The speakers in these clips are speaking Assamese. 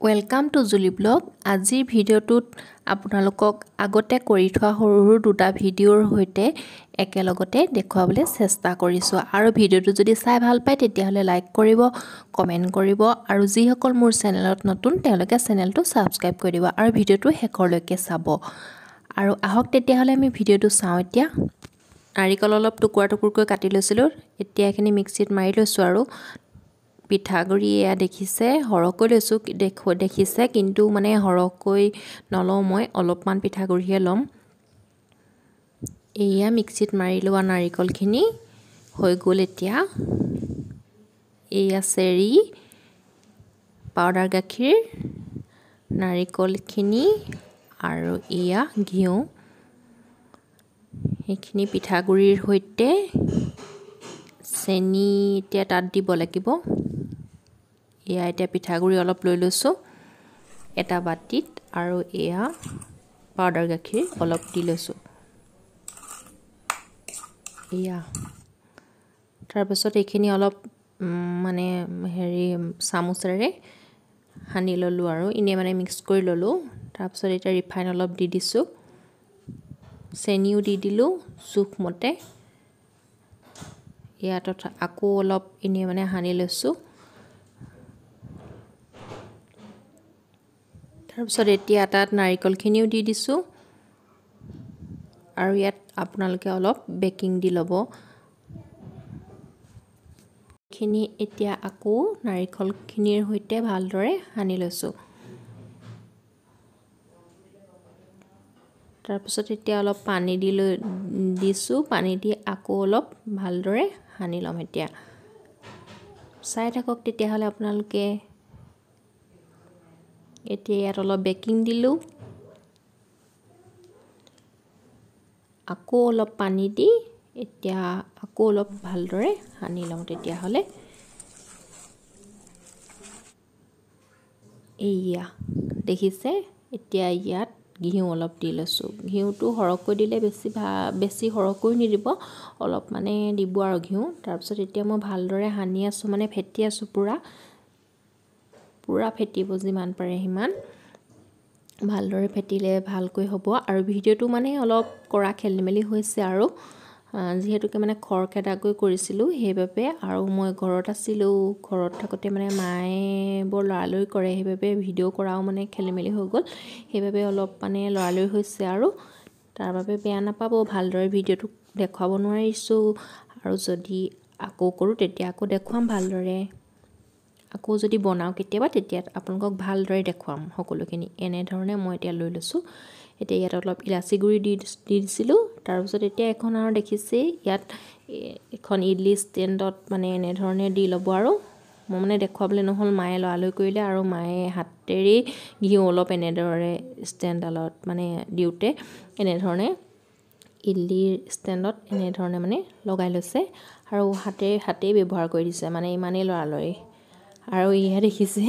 ৱেলকাম টু জুলি ব্লগ আজিৰ ভিডিঅ'টোত আপোনালোকক আগতে কৰি থোৱা সৰু সৰু দুটা ভিডিঅ'ৰ সৈতে একেলগতে দেখুৱাবলৈ চেষ্টা কৰিছোঁ। আৰু ভিডিঅ'টো যদি চাই ভাল পায় তেতিয়াহ'লে লাইক কৰিব কমেণ্ট কৰিব আৰু যিসকল মোৰ চেনেলত নতুন তেওঁলোকে চেনেলটো ছাবস্ক্ৰাইব কৰি দিব আৰু ভিডিঅ'টো শেষৰলৈকে চাব। আৰু আহক তেতিয়াহ'লে আমি ভিডিঅ'টো চাওঁ এতিয়া। নাৰিকল অলপ টুকুৰা টুকুৰকৈ কাটি লৈছিলোঁ। এতিয়া এইখিনি মিক্সিত মাৰি লৈছোঁ আৰু পিঠাগুড়ি এয়া দেখিছে সৰহকৈ লৈছোঁ দেখো দেখিছে কিন্তু মানে সৰহকৈ নলওঁ মই অলপমান পিঠাগুড়িহে ল'ম। এয়া মিক্সিত মাৰি লোৱা নাৰিকলখিনি হৈ গ'ল এতিয়া। এয়া চেৰি পাউদাৰ গাখীৰ নাৰিকলখিনি আৰু এয়া ঘিউ। সেইখিনি পিঠাগুড়িৰ সৈতে চেনি এতিয়া তাত দিব লাগিব। এয়া এতিয়া পিঠাগুড়ি অলপ লৈ লৈছোঁ। এটা বাতিত আৰু এয়া পাউদাৰ গাখীৰ অলপ দি লৈছোঁ। এয়া। তাৰপিছত এইখিনি অলপ মানে হেৰি চামুচেৰে সানি ল'লোঁ আৰু এনেই মানে মিক্স কৰি ল'লোঁ। তাৰপিছত এতিয়া ৰিফাইন অলপ দি দিছোঁ। চেনিও দি দিলোঁ জোখমতে ইয়াত আকৌ অলপ এনেই মানে সানি লৈছোঁ। তাৰপিছত এতিয়া তাত নাৰিকলখিনিও দি দিছোঁ। আৰু ইয়াত আপোনালোকে অলপ বেকিং দি ল'ব। খিনি এতিয়া আকৌ নাৰিকলখিনিৰ সৈতে ভালদৰে সানি লৈছোঁ। তাৰপিছত এতিয়া অলপ পানী দি লৈ দিছোঁ। পানী দি আকৌ অলপ ভালদৰে সানি ল'ম এতিয়া। চাই থাকক তেতিয়াহ'লে আপোনালোকে এতিয়া ইয়াত অলপ বেকিং দিলোঁ। আকৌ অলপ পানী দি এতিয়া আকৌ অলপ ভালদৰে সানি লওঁ তেতিয়াহ'লে। এইয়া দেখিছে? এতিয়া ইয়াত ঘিউ অলপ দি লৈছোঁ। ঘিউটো সৰহকৈ দিলে বেছি ভাল বেছি সৰহকৈ নিদিব অলপ মানে দিব আৰু ঘিউ। তাৰপিছত এতিয়া মই ভালদৰে সানি আছোঁ মানে ফেটি আছোঁ পূৰা। পূৰা ফেটিব যিমান পাৰে সিমান। ভালদৰে ফেটিলে ভালকৈ হ'ব। আৰু ভিডিঅ'টো মানে অলপ কৰা খেলি মেলি হৈছে আৰু যিহেতুকে মানে খৰখেদাকৈ কৰিছিলোঁ সেইবাবে আৰু মই ঘৰত আছিলোঁ। ঘৰত থাকোঁতে মানে মায়ে বৰ লৰালৰি কৰে সেইবাবে ভিডিঅ' কৰাও মানে খেলি মেলি হৈ গ'ল। সেইবাবে অলপ মানে লৰালৰি হৈছে আৰু তাৰ বাবে বেয়া নাপাব। ভালদৰে ভিডিঅ'টো দেখুৱাব নোৱাৰিছোঁ। আৰু যদি আকৌ কৰোঁ তেতিয়া আকৌ দেখুৱাম ভালদৰে। আকৌ যদি বনাওঁ কেতিয়াবা তেতিয়া আপোনালোকক ভালদৰে দেখুৱাম সকলোখিনি। এনেধৰণে মই এতিয়া লৈ লৈছোঁ। এতিয়া ইয়াত অলপ ইলাচি গুড়ি দি দিছিলোঁ। তাৰপিছত এতিয়া এখন আৰু দেখিছেই। ইয়াত এখন ইডলি ষ্টেণ্ডত মানে এনেধৰণে দি ল'ব আৰু। মই মানে দেখুৱাবলৈ নহ'ল মায়ে লৰালৰি কৰিলে আৰু মায়ে হাতেৰেই ঘিউ অলপ এনেদৰে ষ্টেণ্ডডালত মানে দিওঁতে এনেধৰণে ইডলিৰ ষ্টেণ্ডত এনেধৰণে মানে লগাই লৈছে। আৰু হাতেৰে হাতেই ব্যৱহাৰ কৰি দিছে মানে ইমানেই লৰালৰি আৰু ইয়া দেখিছে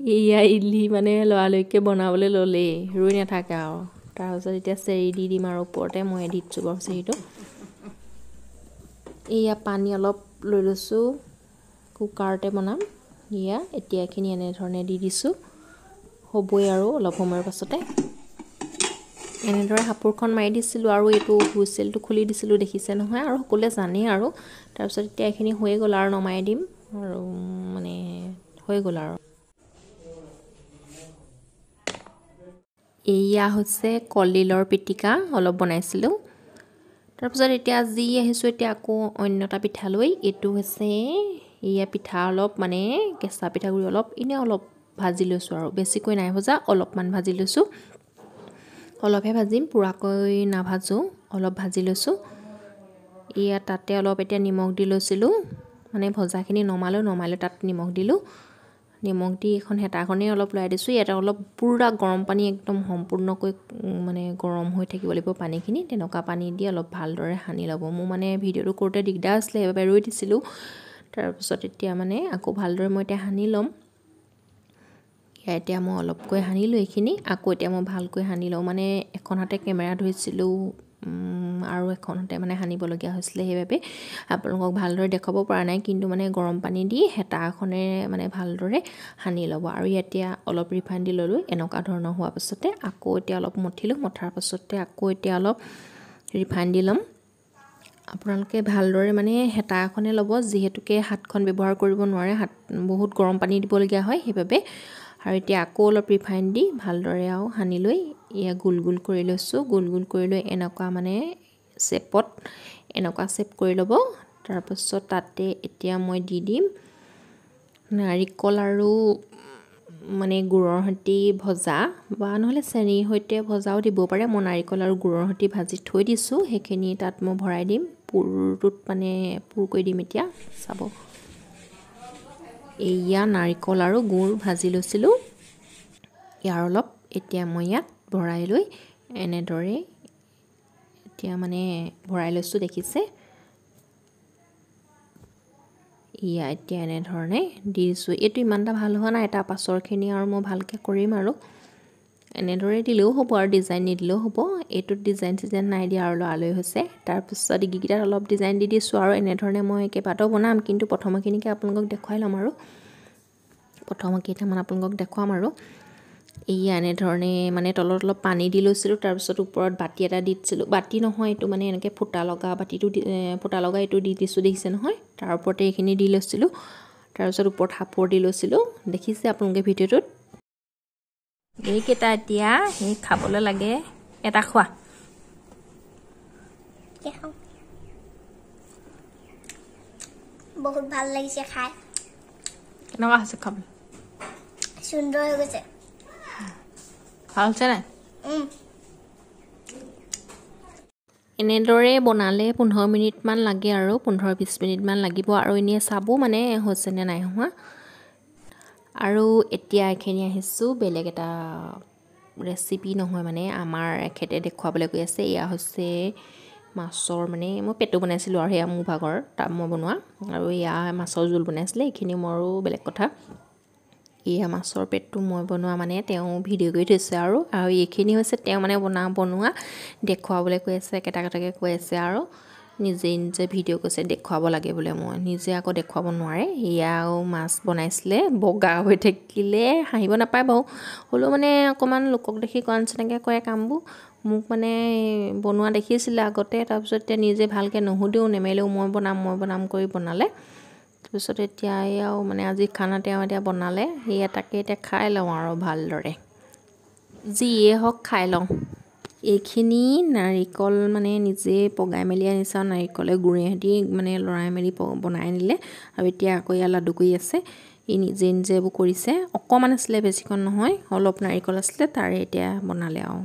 ইয়া ইডলি মানে লৰালৰিকৈ বনাবলৈ ল'লেই ৰৈ নাথাকে আৰু। তাৰপিছত এতিয়া চেৰি দি দিম আৰু ওপৰতে মই দিছোঁ বাৰু চেৰিটো। এয়া পানী অলপ লৈ লৈছোঁ কুকাৰতে বনাম। এয়া এতিয়া এইখিনি এনেধৰণে দি দিছোঁ। হ'বই আৰু অলপ সময়ৰ পাছতে। এনেদৰে সাপোৰখন মাৰি দিছিলোঁ আৰু এইটো হুইচেলটো খুলি দিছিলোঁ দেখিছে নহয়? আৰু সকলোৱে জানেই আৰু। তাৰপিছত এতিয়া এইখিনি হৈয়ে গ'ল আৰু নমাই দিম। আৰু মানে হৈ গ'ল আৰু। এয়া হৈছে কলডিলৰ পিটিকা অলপ বনাইছিলোঁ। তাৰপিছত এতিয়া যি আহিছোঁ এতিয়া আকৌ অন্য এটা পিঠা লৈ। এইটো হৈছে এয়া পিঠা অলপ মানে কেঁচা পিঠাগুড়ি অলপ এনেই অলপ ভাজি লৈছোঁ আৰু। বেছিকৈ নাই ভজা অলপমান ভাজি লৈছোঁ। অলপহে ভাজিম পূৰাকৈ নাভাজোঁ অলপ ভাজি লৈছোঁ। এয়া তাতে অলপ এতিয়া নিমখ দি লৈছিলোঁ। মানে ভজাখিনি নমালোঁ নমাই তাত নিমখ দিলোঁ। নিমখ দি এখন হেতাখনেই অলপ লৰাই দিছোঁ। ইয়াতে অলপ পূৰা গৰম পানী একদম সম্পূৰ্ণকৈ মানে গৰম হৈ থাকিব লাগিব পানীখিনি। তেনেকুৱা পানী দি অলপ ভালদৰে সানি ল'ব। মোৰ মানে ভিডিঅ'টো কৰোঁতে দিগদাৰ আছিলে সেইবাবে ৰৈ দিছিলোঁ। তাৰপিছত এতিয়া মানে আকৌ ভালদৰে মই এতিয়া সানি ল'ম। ইয়াত এতিয়া মই অলপকৈ সানিলোঁ এইখিনি। আকৌ এতিয়া মই ভালকৈ সানি লওঁ। মানে এখন হাতে কেমেৰা ধৰিছিলোঁ আৰু এখনতে মানে সানিবলগীয়া হৈছিলে সেইবাবে আপোনালোকক ভালদৰে দেখুৱাব পৰা নাই কিন্তু মানে গৰম পানী দি হেতা এখনেৰে মানে ভালদৰে সানি ল'ব। আৰু এতিয়া অলপ ৰিফাইন দি ল'লোঁ এনেকুৱা ধৰণৰ হোৱাৰ পাছতে আকৌ এতিয়া অলপ মঠিলোঁ মঠাৰ পাছতে আকৌ এতিয়া অলপ ৰিফাইন দি ল'ম। আপোনালোকে ভালদৰে মানে হেতা এখনে ল'ব যিহেতুকে হাতখন ব্যৱহাৰ কৰিব নোৱাৰে হাত বহুত গৰম পানী দিবলগীয়া হয় সেইবাবে আৰু এতিয়া আকৌ অলপ ৰিফাইন দি ভালদৰে আৰু সানি লৈ এয়া গোল গোল কৰি লৈছোঁ। গোল গোল কৰি লৈ এনেকুৱা মানে চেপত এনেকুৱা চেপ কৰি ল'ব। তাৰপাছত তাতে এতিয়া মই দি দিম নাৰিকল আৰু মানে গুড়ৰ সৈতে ভজা বা নহ'লে চেনীৰ সৈতে ভজাও দিব পাৰে। মই নাৰিকল আৰু গুড়ৰ সৈতে ভাজি থৈ দিছোঁ। সেইখিনি তাত মই ভৰাই দিম। পুৰটোত মানে পুৰ কৰি দিম এতিয়া। চাব। এয়া নাৰিকল আৰু গুড় ভাজি লৈছিলোঁ। ইয়াৰ অলপ এতিয়া মই ইয়াত ভৰাই লৈ এনেদৰে এতিয়া মানে ভৰাই লৈছোঁ দেখিছে। ইয়া এতিয়া এনেধৰণে দিছোঁ। এইটো ইমান এটা ভাল হোৱা নাই তাৰ পাছৰখিনি আৰু মই ভালকৈ কৰিম আৰু। এনেদৰে দিলেও হ'ব আৰু ডিজাইন নিদিলেও হ'ব। এইটোত ডিজাইন চিজাইন নাই দিয়া আৰু লৰালৰি হৈছে। তাৰপিছত ইগিকেইটাত অলপ ডিজাইন দি দিছোঁ আৰু এনেধৰণে মই কেইবাটাও বনাম। কিন্তু প্ৰথমখিনিকে আপোনালোকক দেখুৱাই ল'ম আৰু। প্ৰথম কেইটামান আপোনালোকক দেখুৱাম আৰু। এয়া এনেধৰণে মানে তলত অলপ পানী দি লৈছিলোঁ তাৰপিছত ওপৰত বাতি এটা দি দিছিলোঁ। বাতি নহয় এইটো মানে এনেকৈ ফুটা লগা বাতিটো ফুটা লগা এইটো দি দিছোঁ দেখিছে নহয়? তাৰ ওপৰতে এইখিনি দি লৈছিলোঁ। তাৰপিছত ওপৰত সাপৰ দি লৈছিলোঁ। দেখিছে আপোনালোকে ভিডিঅ'টোত? এইকেইটা এতিয়া সেই খাবলৈ লাগে। এটা খোৱা। বহুত ভাল লাগিছে খাই। কেনেকুৱা হৈছে খাবলৈ? সুন্দৰ হৈ গৈছে। ভাল হৈছে নাই? এনেদৰে বনালে পোন্ধৰ মিনিটমান লাগে আৰু পোন্ধৰ বিছ মিনিটমান লাগিব আৰু এনেই চাবো মানে হৈছেনে নাই হোৱা। আৰু এতিয়া এইখিনি আহিছোঁ বেলেগ এটা ৰেচিপি নহয় মানে আমাৰ এখেতে দেখুৱাবলৈ কৈ আছে। এয়া হৈছে মাছৰ মানে মই পেটু বনাইছিলোঁ আৰু সেয়া মোৰ ভাগৰ তাত মই বনোৱা। আৰু এয়া মাছৰ জোল বনাইছিলে এইখিনি মোৰো বেলেগ কথা। এয়া মাছৰ পেটটো মই বনোৱা মানে তেওঁ ভিডিঅ' কৰি থৈছে আৰু আৰু এইখিনি হৈছে তেওঁ মানে বনা বনোৱা দেখুৱাবলৈ কৈ আছে একেটা কথাকে কৈ আছে আৰু। নিজে নিজে ভিডিঅ' কৈছে দেখুৱাব লাগে বোলে মই। নিজে আকৌ দেখুৱাব নোৱাৰে। এয়াও মাছ বনাইছিলে বগা হৈ থাকিলে হাঁহিব নাপায় বাৰু। হ'লেও মানে অকণমান লোকক দেখি কৰা নিচিনাকৈ কৰে কামবোৰ। মোক মানে বনোৱা দেখিছিলে আগতে তাৰপিছত এতিয়া নিজে ভালকৈ নুসুধেও নেমেলেও মই বনাম মই বনাম কৰি বনালে। তাৰপিছত এতিয়া এয়াও মানে আজি খানা তেওঁ এতিয়া বনালে। সেয়া তাকে এতিয়া খাই লওঁ আৰু ভালদৰে। যিয়ে হওক খাই লওঁ। এইখিনি নাৰিকল মানে নিজে পগাই মেলি আনিছে আৰু নাৰিকলে গুড়েহেঁতি মানে লৰাই মেলি বনাই আনিলে। আৰু এতিয়া আকৌ ইয়াত লাডু কৰি আছে। ই নিজে নিজে এইবোৰ কৰিছে। অকণমান আছিলে বেছিখন নহয় অলপ নাৰিকল আছিলে তাৰে এতিয়া বনালে আৰু।